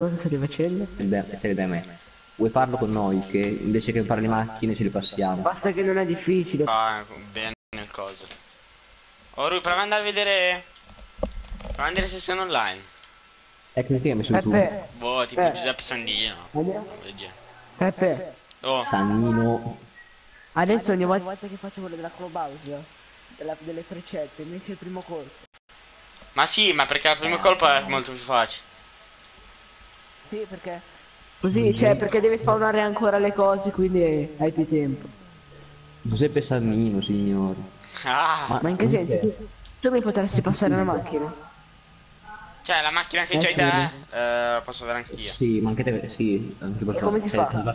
Cosa stai facendo? Te le dai a me. Vuoi farlo con noi, che invece che fare le macchine ce le passiamo. Basta che non è difficile. Ah, bene nel coso. Oh, Rui, prova ad andare a vedere... Prova a vedere se sono online. Eh, come si chiama su YouTube? Peppe, Boh, tipo Eh. Giuseppe Sandino. Legge. Peppe, Oh, Sannino. adesso ogni volta che faccio quello della clubhouse, della, delle freccette, invece il primo colpo. ma sì, ma perché il primo colpo è molto più facile. Sì, perché... Così, cioè, perché devi spawnare ancora le cose, quindi hai più tempo. Giuseppe Sannino, signori. Ah, Ma in che senso? Tu, tu mi potresti passare una macchina? cioè la macchina che Eh, c'hai sì. te, eh, la posso avere anch'io. Sì, ma anche te, sì, anche E come si cioè, fa?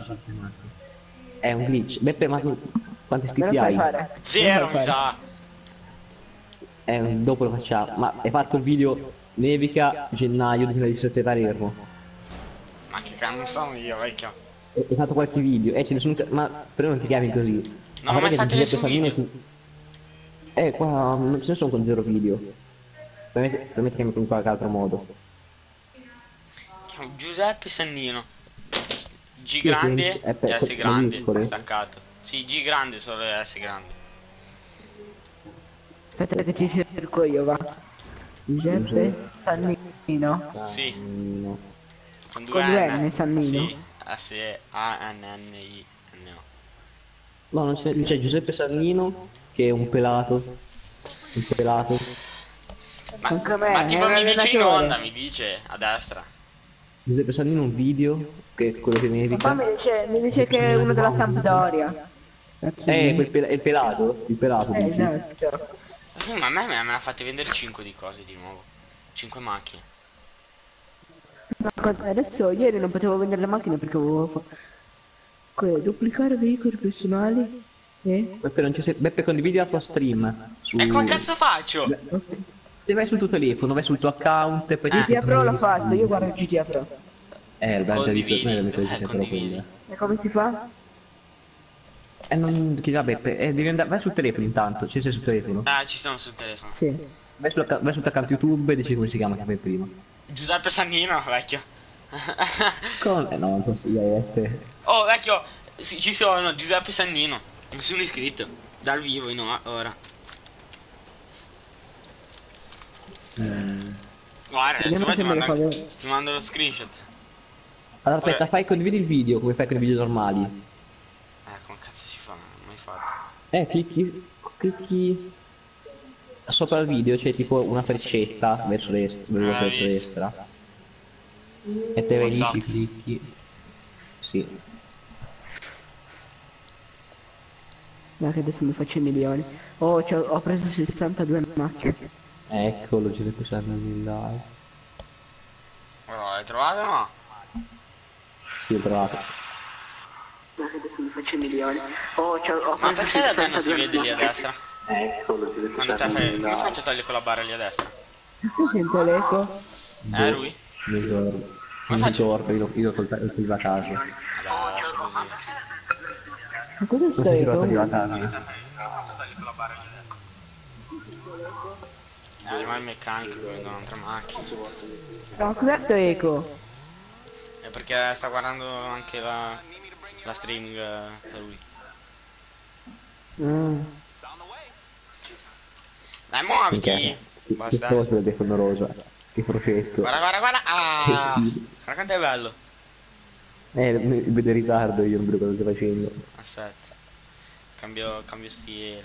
È un glitch. Beppe, ma tu quanti iscritti hai? Zero, mi sa. Eh, dopo lo facciamo. Ma hai fatto il video Nevica gennaio 2017 Palermo. Ma che cazzo sono io, vecchio. E- Hai fatto qualche video? Eh, ce ne sono. Ma però non ti chiami così. Non A ho mai Giuseppe nessun Sannino ti- Eh, qua non ce ne sono con zero video. Per me, ti chiami con qualche altro modo. Chiamo Giuseppe Sannino. G grande sì, eh, per- e S per- grande, staccato. Sì, G grande solo e S grande. Aspetta che ci cerco io, va. Giuseppe Sannino. Sì. Con due Con due N. N, Sannino. Sì, S A N N I N O. No, non c'è, c'è Giuseppe Sannino che è un pelato. Un pelato. Ma, Anche me, ma tipo è mi dice in onda, mi dice a destra. Giuseppe Sannino un video che è quello che Qua nevica. mi dice, mi dice che è uno della Sampdoria. Eh, quel pel- il pelato? Il pelato. Eh, esatto. Ma a me me ne ha fatti vendere 5 di cose di nuovo. 5 macchine. Adesso ieri non potevo vendere le macchine perché avevo fa- que- duplicare veicoli personali e Beppe, non ci sei... Beppe condividi la tua stream. Su... E come cazzo faccio? Se vai sul tuo telefono, vai sul tuo account e poi ti GTA Pro l'ho fatto, io guardo GTA Pro. Eh, noi l'abbiamo già Eh, visto però condividi. quella. E come si fa? Eh, non... Vabbè, Beppe, eh, devi andare... Vai sul telefono intanto, ci sei sul telefono. Ah, ci sono sul telefono. Sì. Vai, sul... vai sul tuo account YouTube e dici come si chiama che fai prima. Giuseppe Sannino, vecchio. Con... Eh no, Beppe. oh, vecchio, ci sono Giuseppe Sannino. Mi sono iscritto. Dal vivo in ora. Mm. Guarda, se ti mando, fa ti mando lo screenshot. Allora aspetta, Vabbè. fai condividi il video come fai con i video normali. Eh, come cazzo si fa? Non l'ho mai fatto. Eh, clicchi, clicchi sopra il video c'è tipo una freccetta verso destra, Ah, verso visto. destra. E te WhatsApp. ci clicchi. Sì. Ma che adesso mi faccio i milioni. Oh, ho preso 62 macchine. Eccolo, Giuseppe Sannino, dai. Oh, l'hai trovato o no? Sì, ho trovato. Ma che adesso mi faccio i milioni. Oh, ho Ma preso perché da te non si 62 vede lì a macchine. destra? Eccolo, Giuseppe Quando te fai... Come faccio a togliere quella barra lì a destra? Tu sento l'eco? Eh, lui? Mi ricordo. Come faccio? ricordo, io io Vabbè, lascio così. Ma cosa. Come a destra? Eh, chiamare il meccanico che vengono altre macchine. Ma cos'è sto eco? È perché sta guardando anche la, la streaming eh, da lui. Mm. Dai, muoviti! Perché? Che Basta. cosa del telefono rosa? Che frocetto. Guarda, guarda, guarda! Ah! Guarda quanto è bello! Eh, vedo in ritardo, io non vedo cosa stai facendo. Aspetta. Cambio, cambio stile.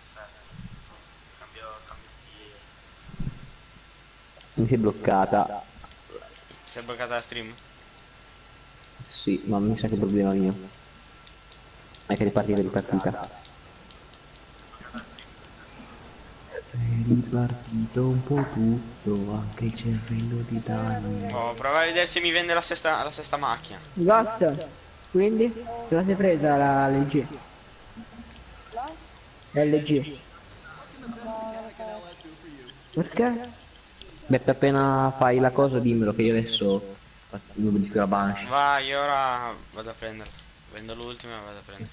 Aspetta. Cambio, cambio stile. Mi si è bloccata. Ti sei bloccata la stream? Sì, ma mi sa che è problema mio. È che ripartita, ripartita. È ripartito un po' tutto, anche il cervello di Dani. Oh, prova a vedere se mi vende la sesta, la sesta macchina. Ghost. Quindi? Te la sei presa la LG? LG. Perché? Beppe, appena fai la cosa dimmelo che io adesso faccio il modifico la Banshee. Vai, ora vado a prendere. Vendo l'ultima e vado a prendere.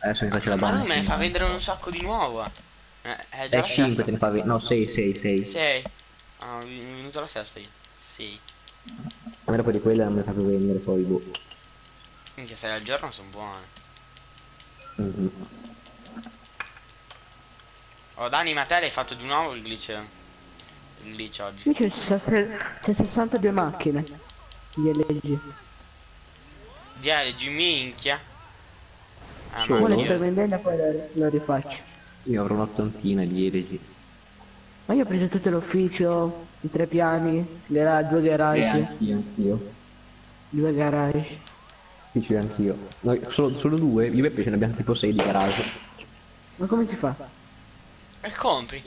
Adesso mi faccio la Ma lui Banshee. me ne fa vendere un sacco di nuovo. Eh, è già Eh, la 5 sesta. te ne fa vedere. No, 6, 6, 6. Sei. Ah, mi è venuta la sesta io. Sì. A me dopo di quella non mi fa più vendere poi boh. Minchia, sei al giorno sono buone. Mhm. Oh, Dani, ma te l'hai fatto di nuovo il glitch? Il glitch oggi. Qui c'è sess- c'è 62 macchine. Di LG. Di LG, minchia. Ah, Solo? io- sto vendendo poi lo, lo rifaccio. Io avrò un'ottantina di eregi. Ma io ho preso tutto l'ufficio, i tre piani, gara- due garage, anch'io, anch'io. due garage. Dici anch'io. Noi solo, solo due, io e Peppe ce ne abbiamo tipo sei di garage. Ma come si fa? E compri.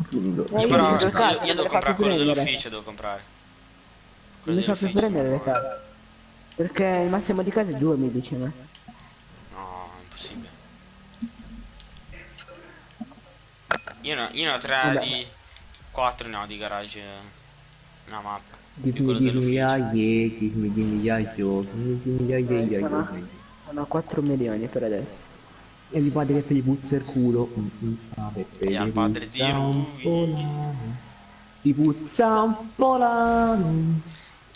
Appunto. Eh, Io però, le io, io non devo le comprare quello dell'ufficio, devo comprare. Non Quello mi fa più dell'ufficio. prendere le case. Perché il massimo di case è due mi dice me. No, impossibile. Io, no, io ne ho tre Vabbè. di... Quattro ne ho di garage. Una mappa. Di Di quello dell'ufficio. di migliaia, di migliaia, Sono, sono 4 milioni per adesso. E mi pare che per gli puzza il culo. Mm, mm. Ah, Peppe, E al padre di l'ano. Ti puzza un po' l'ano.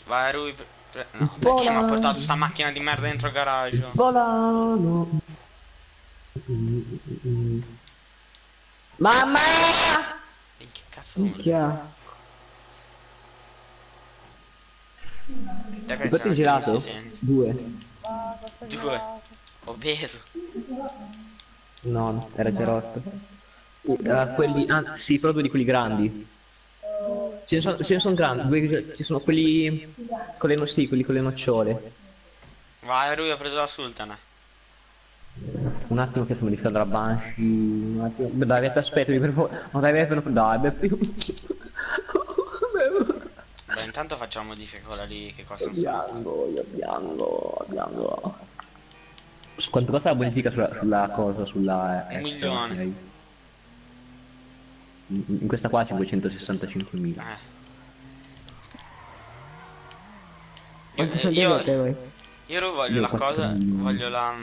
Vai Rui. Pre- No, perché mi ha portato sta macchina di merda dentro il garage? Volano. Mamma! E che cazzo? Minchia. Dai, che girato? si. Due. Due. Obeso. No, no, era già rotto. Eh, quelli, ah, sì, però due di quelli grandi. Ce ne sono, ce ne sono grandi, ci sono quelli con le, no- sì, quelli con le nocciole. Vai Rui, ho preso la sultana. Un attimo che sto modificando la Banshee. Un attimo. Dai, Beppe, aspettami per favore. Ma dai, Beppe, non... dai, Beppe. Beh, intanto facciamo modifica quella lì che costa un sacco. Bianco, io bianco, Quanto costa la bonifica sulla, sulla cosa, sulla... Un eh, milione. ok. In, questa qua 565.000. Eh. Io, Quanti soldi io, io Rui voglio Io la cosa, milioni. voglio la...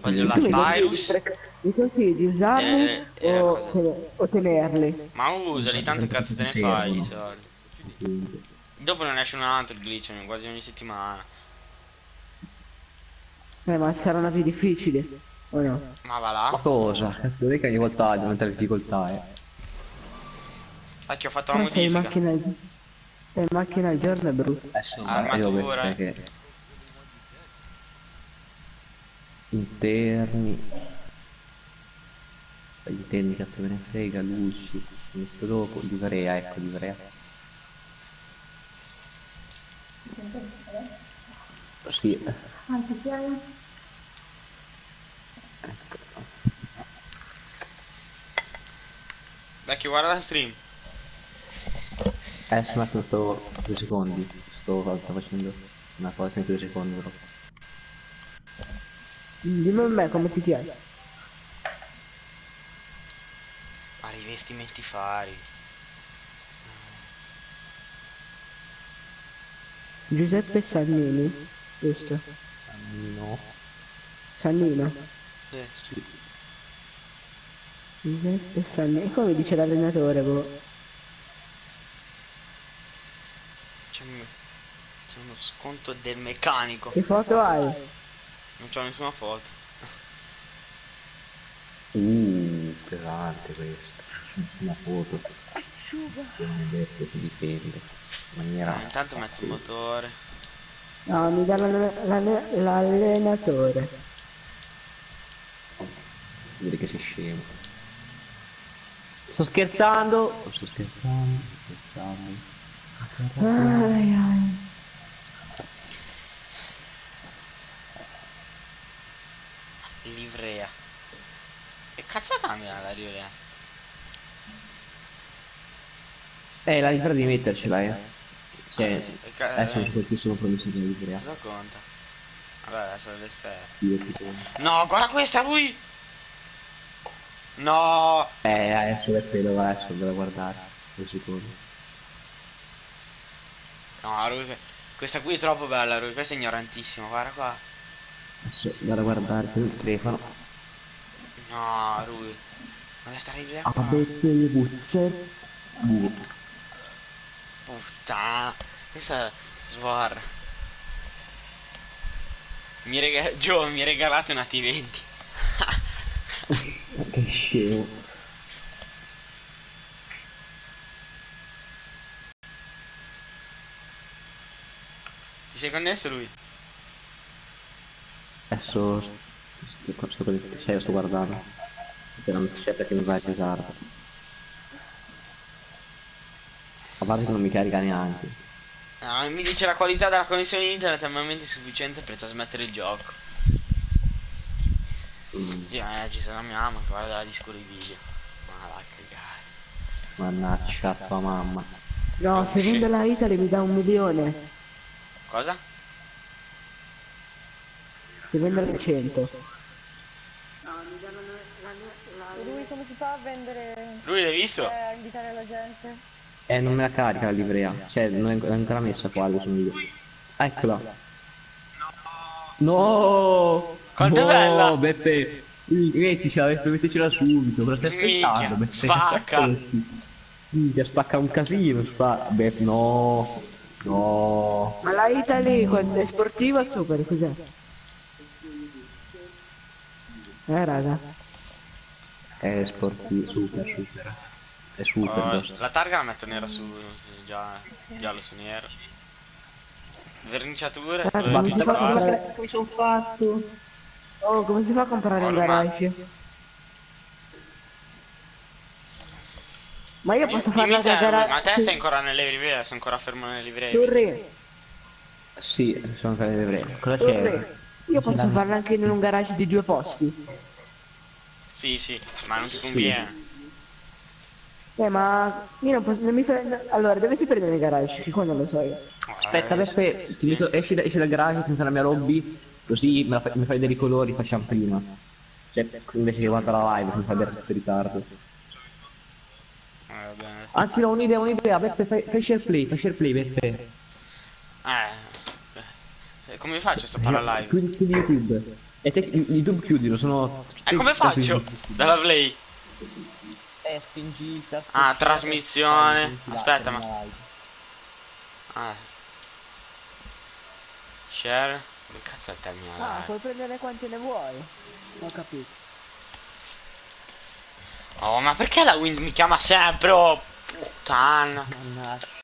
Voglio la Tu mi consigli di- usarli Eh, eh, o, te- o tenerli? Ma usali, tanto cazzo te ne Sì, fai di no. soldi. Dopo non esce un altro il glitch, quasi ogni settimana. Eh, ma saranno più difficili, o no? Ma va Ma là. cosa? Cazzo, vedi che ogni volta la difficoltà, eh. Ah, che ho fatto la sei in modifica. macchina, in macchina al giorno è brutto. Adesso Armatura, eh. perché... Interni... Gli interni cazzo me ne frega, luci, metto dopo, livrea, ecco, livrea. Sì. Ecco. Vecchio, guarda la stream. Adesso un attimo sto due secondi, sto, sto facendo una cosa in due secondi però. Dimmi a me come ti chiami. Ma rivestimenti fari. Giuseppe Sannini, giusto? No. Sannino. Sì. Giuseppe Sannini. Come dice l'allenatore, boh. C'è un- c'è uno sconto del meccanico. Che foto hai? Non c'ho nessuna foto. Uh, pesante questo. Una foto. Attenzione, Beppe si difende. In maniera... Ah, intanto metti il motore. No, mi dà l'allen- l'allen- l'allenatore. Vedi che sei scemo. Sto scherzando! Oh, Sto scherzando, sto scherzando. Ai, ai. Livrea. Che cazzo cambia la livrea? Eh, la livrea devi mettercela, eh. Cioè, Ah, adesso non eh. sono promesso di livrea. Cosa conta? Vabbè, adesso le stelle. No, guarda questa lui! No! Eh, adesso Beppe lo va, adesso devo guardare. Due secondi. No, Rui, questa qui è troppo bella, Rui, questa è ignorantissima, guarda qua. Adesso vado a guardare per il telefono. No, Rui. Ma stare via Ah, qua. Beppe le puzze. Puttana. Questa svar. Mi rega... Gio, mi regalate una T20. Che scemo. Ti sei connesso lui? Adesso sto, sto, sto, cioè, sto guardando. Perché non c'è perché mi vai a pesare. A parte che non mi carica neanche. Ah, mi dice la qualità della connessione internet è veramente sufficiente per trasmettere il gioco. Mm, Sì, eh, ci sarà mia mamma che guarda la disco i video. Ma va a cagare. mannaggia tua mamma. No, se vendo la Italy mi dà un milione. Cosa? Se vendo la 100. Lui come si fa a vendere, Lui l'hai visto? eh, a invitare la gente? Eh, non me la carica la livrea. Cioè, non è non ancora messa qua adesso video. Eccola. No! Quanto è no, bella! Beppe! Metticela, Beppe, mettecela subito. Me la stai aspettando, Beppe. spacca. Cosa? Minchia, spacca un casino, spacca. Beppe, no. No. Ma la Italy quando è sportiva super, cos'è? Eh raga. È sportivo, super, super. È super, basta. la targa la metto nera su già, giallo su nero. Verniciature, Ah, quello ma principale. comprare- Come sono fatto? Oh, come si fa a comprare un Ormai. garage? Ma io posso farla te, da garage. ma te sei ancora nelle livree, sei ancora fermo nelle livree. Turri, Sì, sono ancora le livrea. Cosa c'è? Io posso farla anche in un garage di due posti. Sì, sì, ma non ti conviene. Eh, ma io non posso. Non mi prendo. Allora, dove si prendono i garage? Che qua non lo so io. Aspetta, Eh, Beppe, ti dico, esci, da- esci dal garage senza la mia lobby, così me la fai, mi fai dei ricolori, facciamo prima. Cioè, invece che guarda la live, mi fai vedere tutto in ritardo. Eh. Anzi no, un'idea, un'idea, Beppe, fai, fai share play, fai share play, Beppe. Eh. eh, Come faccio a stoppare la live? Chiudi, chiudi YouTube. E te, YouTube chiudilo, sono... E come faccio? Dalla play? Spingi il tasto Ah, trasmissione. e poi Aspetta, ma-. Ah. Share. Che cazzo è il termine Ah, puoi prendere quanti ne vuoi. Ho capito. Oh, ma perché la Wind mi chiama sempre? Oh, puttana. Mannaggia.